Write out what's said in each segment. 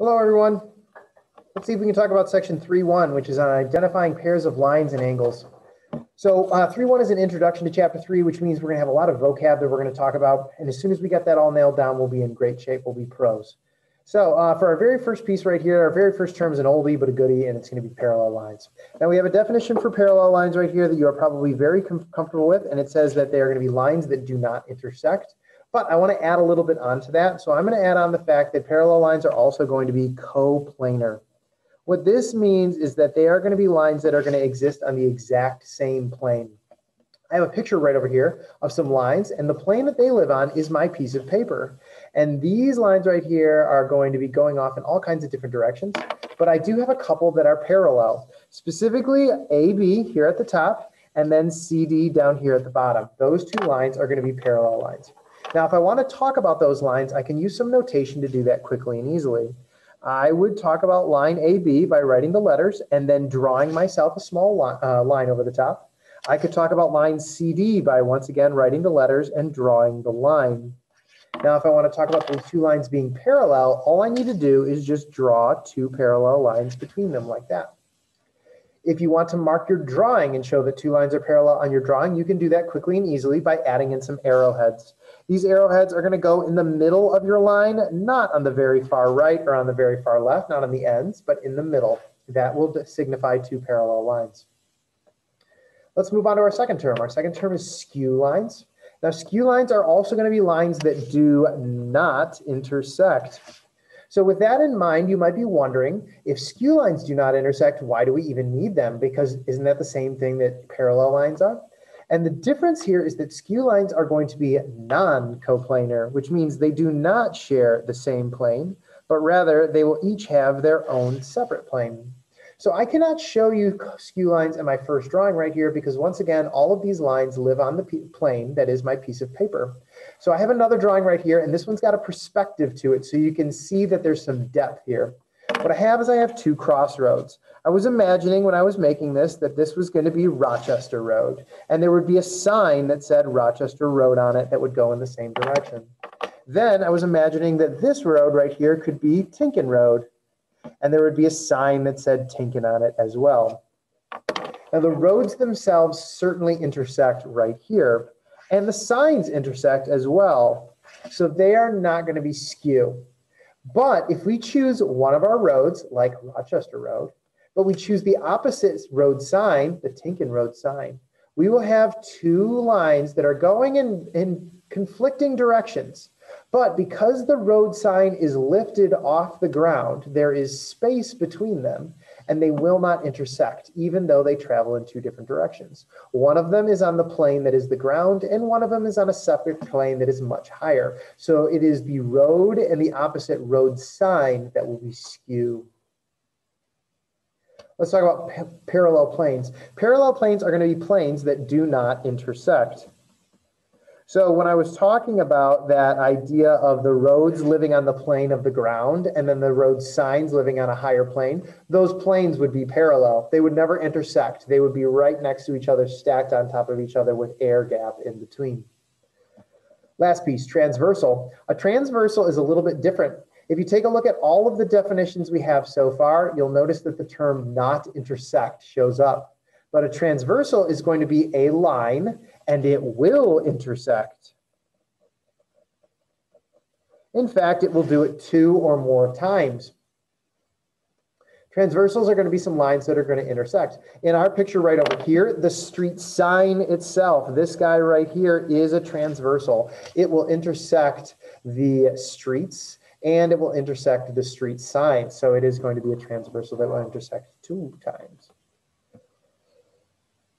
Hello, everyone. Let's see if we can talk about section 3.1, which is on identifying pairs of lines and angles. So uh, 3.1 is an introduction to chapter 3, which means we're going to have a lot of vocab that we're going to talk about. And as soon as we get that all nailed down, we'll be in great shape. We'll be pros. So uh, for our very first piece right here, our very first term is an oldie but a goodie, and it's going to be parallel lines. Now we have a definition for parallel lines right here that you are probably very com comfortable with, and it says that they are going to be lines that do not intersect. But I want to add a little bit onto that. So I'm going to add on the fact that parallel lines are also going to be coplanar. What this means is that they are going to be lines that are going to exist on the exact same plane. I have a picture right over here of some lines, and the plane that they live on is my piece of paper. And these lines right here are going to be going off in all kinds of different directions, but I do have a couple that are parallel, specifically AB here at the top, and then CD down here at the bottom. Those two lines are going to be parallel lines. Now, if I want to talk about those lines, I can use some notation to do that quickly and easily. I would talk about line AB by writing the letters and then drawing myself a small li uh, line over the top. I could talk about line CD by once again writing the letters and drawing the line. Now, if I want to talk about those two lines being parallel, all I need to do is just draw two parallel lines between them like that. If you want to mark your drawing and show that two lines are parallel on your drawing, you can do that quickly and easily by adding in some arrowheads. These arrowheads are going to go in the middle of your line, not on the very far right or on the very far left, not on the ends, but in the middle. That will signify two parallel lines. Let's move on to our second term. Our second term is skew lines. Now, skew lines are also going to be lines that do not intersect. So with that in mind, you might be wondering, if skew lines do not intersect, why do we even need them? Because isn't that the same thing that parallel lines are? And the difference here is that skew lines are going to be non-coplanar, which means they do not share the same plane, but rather they will each have their own separate plane. So I cannot show you skew lines in my first drawing right here because once again, all of these lines live on the plane that is my piece of paper. So I have another drawing right here and this one's got a perspective to it so you can see that there's some depth here. What I have is I have two crossroads. I was imagining when I was making this that this was going to be Rochester Road, and there would be a sign that said Rochester Road on it that would go in the same direction. Then I was imagining that this road right here could be Tienken Road, and there would be a sign that said Tienken on it as well. Now the roads themselves certainly intersect right here, and the signs intersect as well. So they are not going to be skew. But if we choose one of our roads, like Rochester Road, but we choose the opposite road sign, the Tienken Road sign, we will have two lines that are going in, in conflicting directions. But because the road sign is lifted off the ground, there is space between them and they will not intersect, even though they travel in two different directions. One of them is on the plane that is the ground, and one of them is on a separate plane that is much higher. So it is the road and the opposite road sign that will be skew. Let's talk about parallel planes. Parallel planes are going to be planes that do not intersect. So when I was talking about that idea of the roads living on the plane of the ground and then the road signs living on a higher plane, those planes would be parallel. They would never intersect. They would be right next to each other, stacked on top of each other with air gap in between. Last piece, transversal. A transversal is a little bit different. If you take a look at all of the definitions we have so far, you'll notice that the term not intersect shows up. But a transversal is going to be a line and it will intersect. In fact, it will do it two or more times. Transversals are going to be some lines that are going to intersect. In our picture right over here, the street sign itself, this guy right here is a transversal. It will intersect the streets and it will intersect the street sign. So it is going to be a transversal that will intersect two times.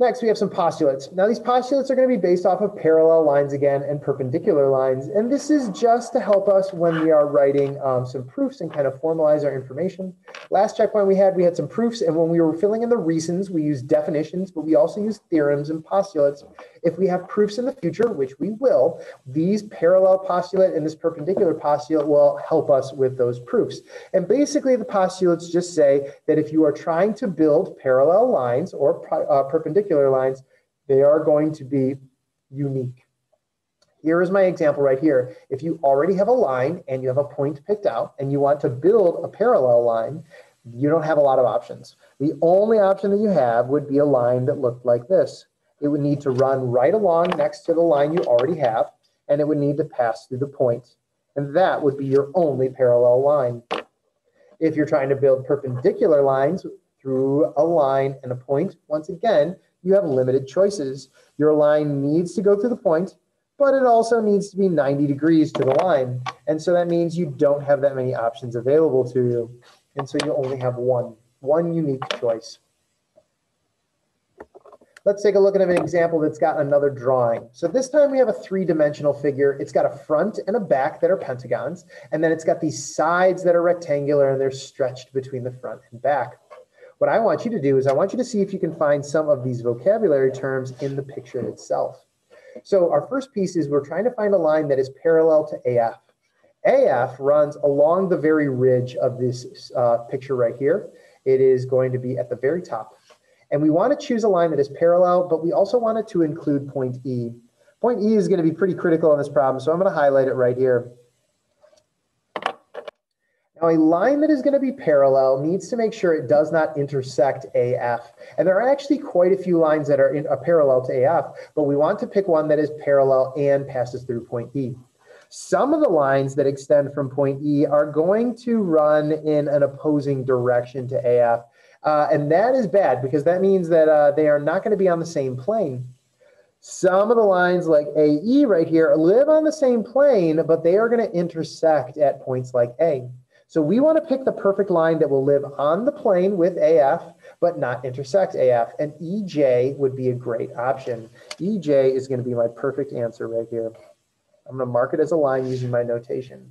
Next, we have some postulates. Now, these postulates are going to be based off of parallel lines again and perpendicular lines. And this is just to help us when we are writing um, some proofs and kind of formalize our information. Last checkpoint we had, we had some proofs. And when we were filling in the reasons, we used definitions, but we also used theorems and postulates. If we have proofs in the future, which we will, these parallel postulate and this perpendicular postulate will help us with those proofs. And basically, the postulates just say that if you are trying to build parallel lines or uh, perpendicular lines, they are going to be unique. Here is my example right here. If you already have a line and you have a point picked out and you want to build a parallel line, you don't have a lot of options. The only option that you have would be a line that looked like this. It would need to run right along next to the line you already have, and it would need to pass through the point. And that would be your only parallel line. If you're trying to build perpendicular lines through a line and a point, once again, you have limited choices. Your line needs to go through the point, but it also needs to be 90 degrees to the line. And so that means you don't have that many options available to you. And so you only have one, one unique choice. Let's take a look at an example that's got another drawing. So this time we have a three-dimensional figure. It's got a front and a back that are pentagons, and then it's got these sides that are rectangular and they're stretched between the front and back. What I want you to do is I want you to see if you can find some of these vocabulary terms in the picture itself. So our first piece is we're trying to find a line that is parallel to AF. AF runs along the very ridge of this uh, picture right here. It is going to be at the very top. And we want to choose a line that is parallel, but we also want it to include point E. Point E is going to be pretty critical in this problem, so I'm going to highlight it right here. Now, a line that is going to be parallel needs to make sure it does not intersect AF. And there are actually quite a few lines that are, in, are parallel to AF, but we want to pick one that is parallel and passes through point E. Some of the lines that extend from point E are going to run in an opposing direction to AF. Uh, and that is bad because that means that uh, they are not going to be on the same plane. Some of the lines like AE right here live on the same plane, but they are going to intersect at points like A. So we want to pick the perfect line that will live on the plane with AF, but not intersect AF. And EJ would be a great option. EJ is going to be my perfect answer right here. I'm going to mark it as a line using my notation.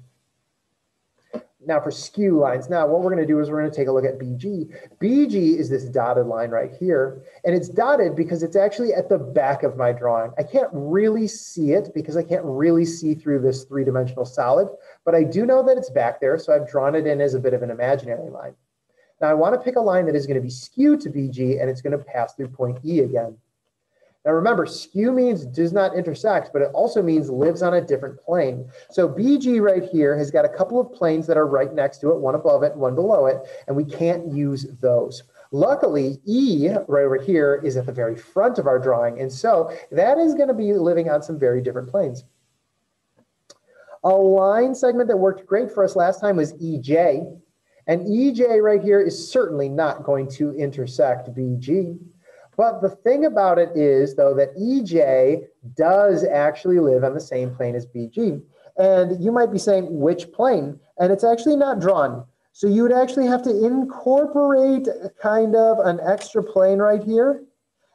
Now for skew lines, now what we're going to do is we're going to take a look at BG. BG is this dotted line right here, and it's dotted because it's actually at the back of my drawing. I can't really see it because I can't really see through this three-dimensional solid, but I do know that it's back there, so I've drawn it in as a bit of an imaginary line. Now I want to pick a line that is going to be skewed to BG, and it's going to pass through point E again. Now remember, skew means does not intersect, but it also means lives on a different plane. So BG right here has got a couple of planes that are right next to it, one above it, one below it, and we can't use those. Luckily, E right over here is at the very front of our drawing, and so that is going to be living on some very different planes. A line segment that worked great for us last time was EJ, and EJ right here is certainly not going to intersect BG. But the thing about it is, though, that EJ does actually live on the same plane as BG. And you might be saying, which plane? And it's actually not drawn. So you would actually have to incorporate kind of an extra plane right here.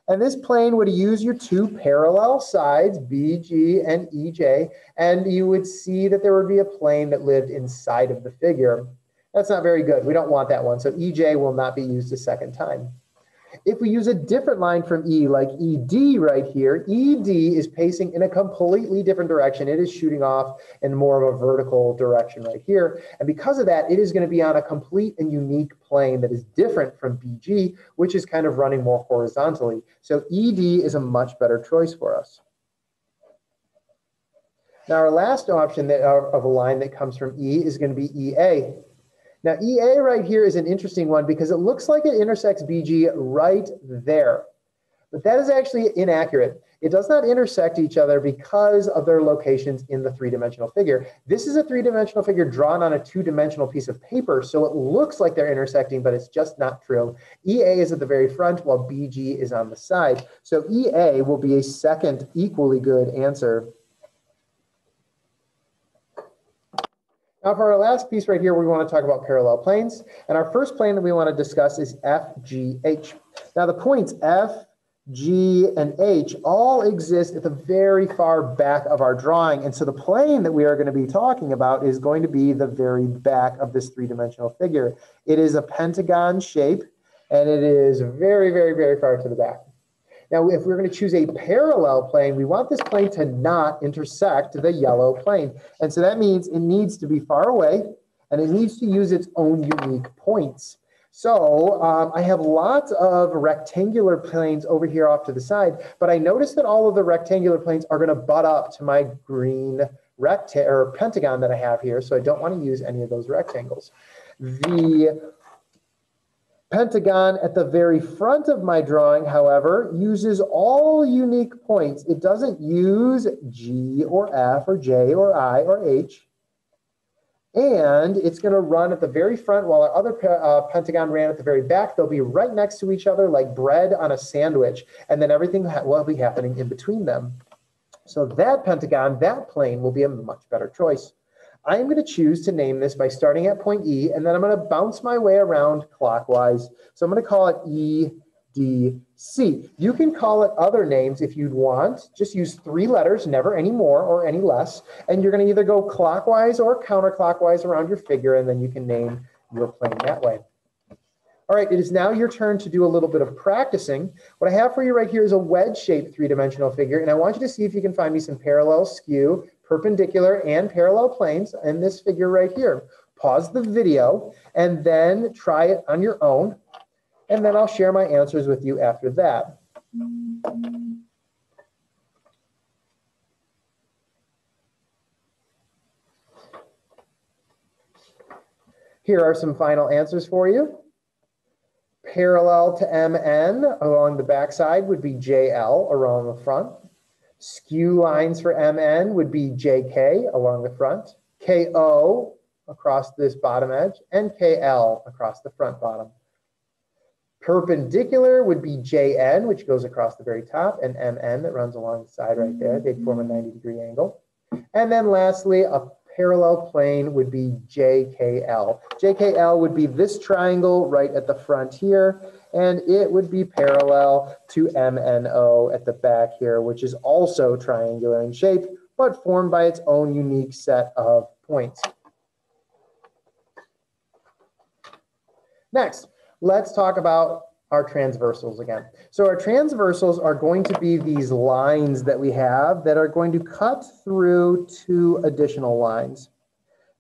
And this plane would use your two parallel sides, BG and EJ, and you would see that there would be a plane that lived inside of the figure. That's not very good. We don't want that one. So EJ will not be used a second time. If we use a different line from E, like ED right here, ED is pacing in a completely different direction. It is shooting off in more of a vertical direction right here. And because of that, it is going to be on a complete and unique plane that is different from BG, which is kind of running more horizontally. So ED is a much better choice for us. Now, our last option that, of a line that comes from E is going to be EA. Now, EA right here is an interesting one because it looks like it intersects BG right there. But that is actually inaccurate. It does not intersect each other because of their locations in the three-dimensional figure. This is a three-dimensional figure drawn on a two-dimensional piece of paper, so it looks like they're intersecting, but it's just not true. EA is at the very front while BG is on the side. So EA will be a second equally good answer Now for our last piece right here, we want to talk about parallel planes. And our first plane that we want to discuss is FGH. Now the points F, G, and H all exist at the very far back of our drawing. And so the plane that we are going to be talking about is going to be the very back of this three-dimensional figure. It is a pentagon shape, and it is very, very, very far to the back. Now, if we're going to choose a parallel plane, we want this plane to not intersect the yellow plane. And so that means it needs to be far away and it needs to use its own unique points. So um, I have lots of rectangular planes over here off to the side, but I notice that all of the rectangular planes are going to butt up to my green rectangle or pentagon that I have here. So I don't want to use any of those rectangles. The pentagon at the very front of my drawing, however, uses all unique points. It doesn't use G or F or J or I or H. And it's going to run at the very front while our other uh, pentagon ran at the very back. They'll be right next to each other like bread on a sandwich. And then everything will be happening in between them. So that pentagon, that plane will be a much better choice. I'm going to choose to name this by starting at point E, and then I'm going to bounce my way around clockwise. So I'm going to call it E, D, C. You can call it other names if you'd want. Just use three letters, never any more or any less. And you're going to either go clockwise or counterclockwise around your figure, and then you can name your plane that way. All right, it is now your turn to do a little bit of practicing. What I have for you right here is a wedge-shaped three-dimensional figure, and I want you to see if you can find me some parallel, skew, perpendicular, and parallel planes in this figure right here. Pause the video and then try it on your own, and then I'll share my answers with you after that. Here are some final answers for you. Parallel to MN along the backside would be JL around the front. Skew lines for MN would be JK along the front, KO across this bottom edge, and KL across the front bottom. Perpendicular would be JN, which goes across the very top, and MN that runs along the side right there. They'd form a 90 degree angle. And then lastly, a parallel plane would be JKL. JKL would be this triangle right at the front here, and it would be parallel to MNO at the back here, which is also triangular in shape, but formed by its own unique set of points. Next, let's talk about our transversals again. So our transversals are going to be these lines that we have that are going to cut through two additional lines.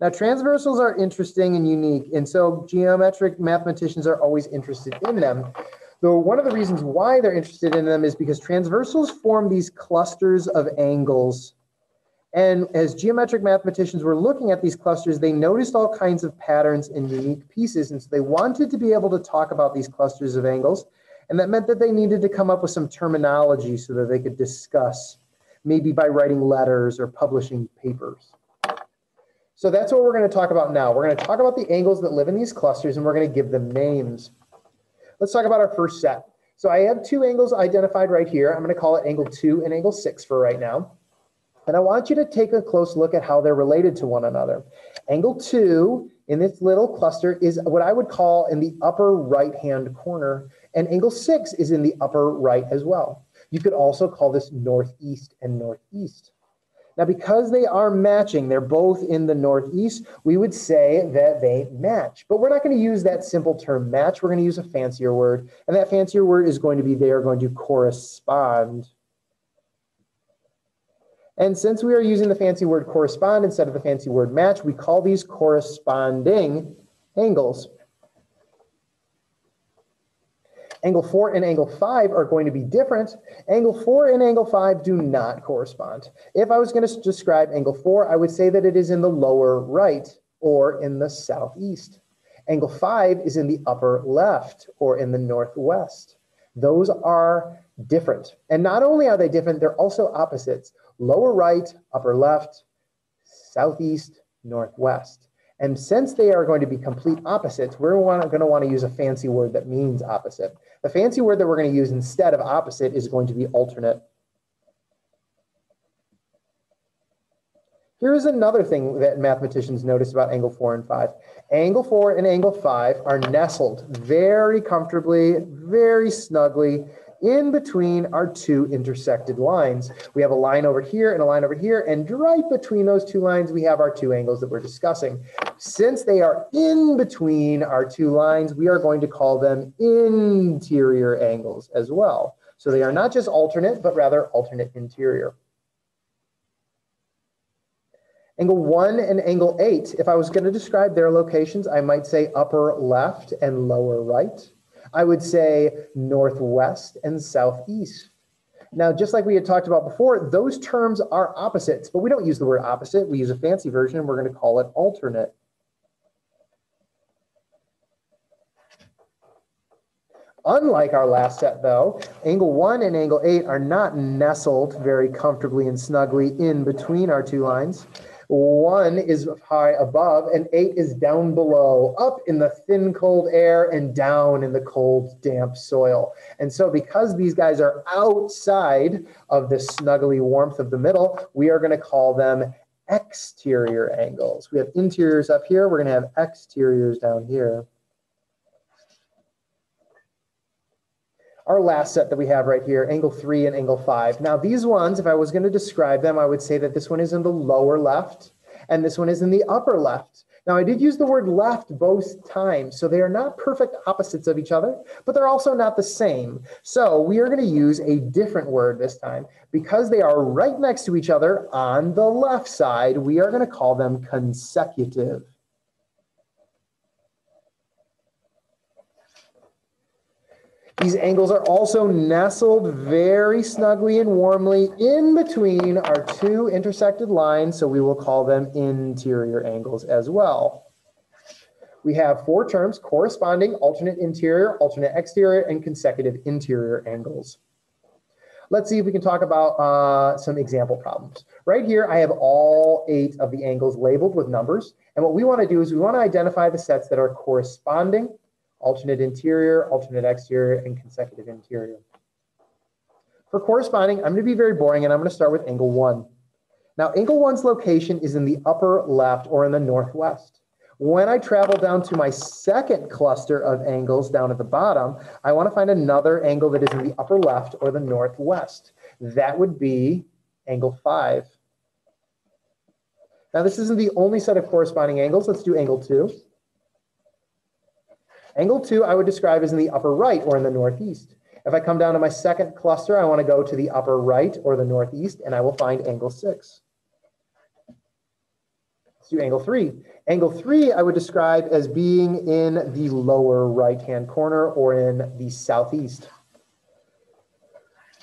Now transversals are interesting and unique, and so geometric mathematicians are always interested in them. Though one of the reasons why they're interested in them is because transversals form these clusters of angles and as geometric mathematicians were looking at these clusters, they noticed all kinds of patterns and unique pieces. And so they wanted to be able to talk about these clusters of angles. And that meant that they needed to come up with some terminology so that they could discuss, maybe by writing letters or publishing papers. So that's what we're going to talk about now. We're going to talk about the angles that live in these clusters and we're going to give them names. Let's talk about our first set. So I have two angles identified right here. I'm going to call it angle two and angle six for right now. And I want you to take a close look at how they're related to one another. Angle two in this little cluster is what I would call in the upper right-hand corner, and angle six is in the upper right as well. You could also call this northeast and northeast. Now, because they are matching, they're both in the northeast, we would say that they match. But we're not going to use that simple term match. We're going to use a fancier word. And that fancier word is going to be they are going to correspond and since we are using the fancy word correspond instead of the fancy word match, we call these corresponding angles. Angle 4 and angle 5 are going to be different. Angle 4 and angle 5 do not correspond. If I was going to describe angle 4, I would say that it is in the lower right or in the southeast. Angle 5 is in the upper left or in the northwest. Those are different. And not only are they different, they're also opposites lower right, upper left, southeast, northwest. And since they are going to be complete opposites, we're going to want to use a fancy word that means opposite. The fancy word that we're going to use instead of opposite is going to be alternate. Here is another thing that mathematicians notice about angle 4 and 5. Angle 4 and angle 5 are nestled very comfortably, very snugly in between our two intersected lines. We have a line over here and a line over here, and right between those two lines, we have our two angles that we're discussing. Since they are in between our two lines, we are going to call them interior angles as well. So they are not just alternate, but rather alternate interior. Angle 1 and angle 8, if I was going to describe their locations, I might say upper left and lower right. I would say northwest and southeast. Now, just like we had talked about before, those terms are opposites, but we don't use the word opposite. We use a fancy version, and we're going to call it alternate. Unlike our last set though, angle one and angle eight are not nestled very comfortably and snugly in between our two lines. One is high above and eight is down below, up in the thin, cold air and down in the cold, damp soil. And so because these guys are outside of the snuggly warmth of the middle, we are gonna call them exterior angles. We have interiors up here, we're gonna have exteriors down here. Our last set that we have right here, angle three and angle five. Now these ones, if I was gonna describe them, I would say that this one is in the lower left and this one is in the upper left. Now I did use the word left both times, so they are not perfect opposites of each other, but they're also not the same. So we are gonna use a different word this time. Because they are right next to each other on the left side, we are gonna call them consecutive. These angles are also nestled very snugly and warmly in between our two intersected lines, so we will call them interior angles as well. We have four terms, corresponding, alternate interior, alternate exterior, and consecutive interior angles. Let's see if we can talk about uh, some example problems. Right here, I have all eight of the angles labeled with numbers. And what we want to do is we want to identify the sets that are corresponding, alternate interior, alternate exterior, and consecutive interior. For corresponding, I'm going to be very boring and I'm going to start with angle 1. Now, angle 1's location is in the upper left or in the northwest. When I travel down to my second cluster of angles down at the bottom, I want to find another angle that is in the upper left or the northwest. That would be angle 5. Now, this isn't the only set of corresponding angles. Let's do angle 2. Angle two, I would describe as in the upper right or in the northeast. If I come down to my second cluster, I want to go to the upper right or the northeast, and I will find angle six. Let's do angle three. Angle three, I would describe as being in the lower right-hand corner or in the southeast.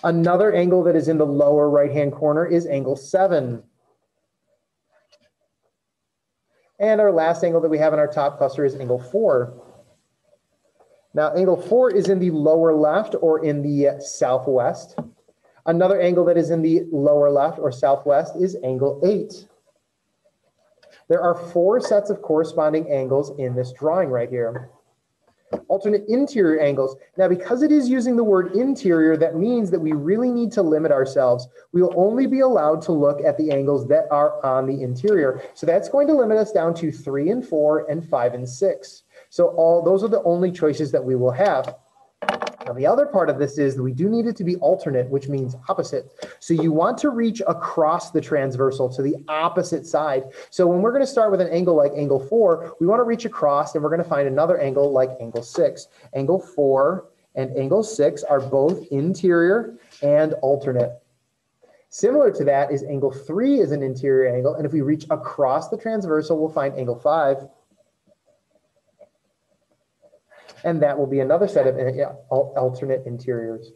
Another angle that is in the lower right-hand corner is angle seven. And our last angle that we have in our top cluster is angle four. Now, angle four is in the lower left or in the southwest. Another angle that is in the lower left or southwest is angle eight. There are four sets of corresponding angles in this drawing right here. Alternate interior angles. Now, because it is using the word interior, that means that we really need to limit ourselves. We will only be allowed to look at the angles that are on the interior. So that's going to limit us down to three and four and five and six. So all those are the only choices that we will have. Now, the other part of this is we do need it to be alternate, which means opposite. So you want to reach across the transversal to the opposite side. So when we're going to start with an angle like angle four, we want to reach across and we're going to find another angle like angle six. Angle four and angle six are both interior and alternate. Similar to that is angle three is an interior angle. And if we reach across the transversal, we'll find angle five. And that will be another set of uh, alternate interiors.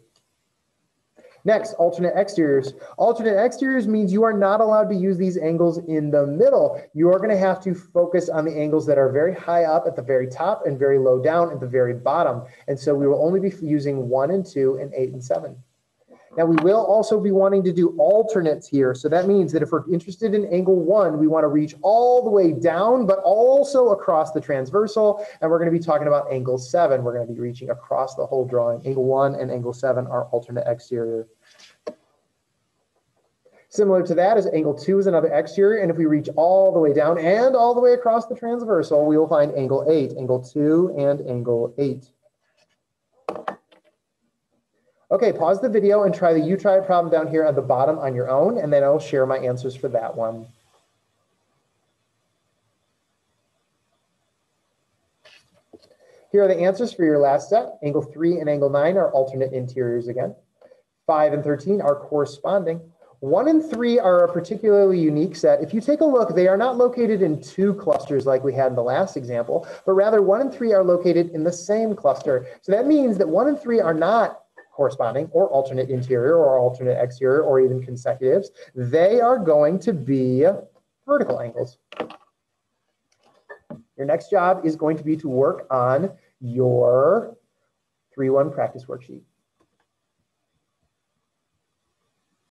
Next, alternate exteriors. Alternate exteriors means you are not allowed to use these angles in the middle. You are going to have to focus on the angles that are very high up at the very top and very low down at the very bottom. And so we will only be using one and two and eight and seven. Now we will also be wanting to do alternates here. So that means that if we're interested in angle one, we want to reach all the way down, but also across the transversal. And we're going to be talking about angle seven. We're going to be reaching across the whole drawing. Angle one and angle seven are alternate exterior. Similar to that is angle two is another exterior. And if we reach all the way down and all the way across the transversal, we will find angle eight, angle two and angle eight. Okay, pause the video and try the you try problem down here at the bottom on your own, and then I'll share my answers for that one. Here are the answers for your last set. Angle 3 and angle 9 are alternate interiors again. 5 and 13 are corresponding. One and three are a particularly unique set. If you take a look, they are not located in two clusters like we had in the last example, but rather one and three are located in the same cluster. So that means that one and three are not corresponding or alternate interior or alternate exterior or even consecutives. They are going to be vertical angles. Your next job is going to be to work on your 3-1 practice worksheet.